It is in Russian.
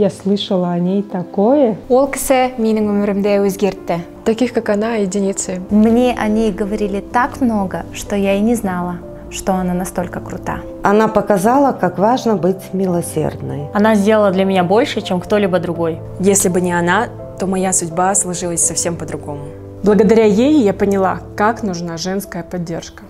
Я слышала о ней такое. Ол кісі менің өмірімді өзгертті. Таких, как она, единицы. Мне о ней говорили так много, что я и не знала, что она настолько крута. Она показала, как важно быть милосердной. Она сделала для меня больше, чем кто-либо другой. Если бы не она, то моя судьба сложилась совсем по-другому. Благодаря ей я поняла, как нужна женская поддержка.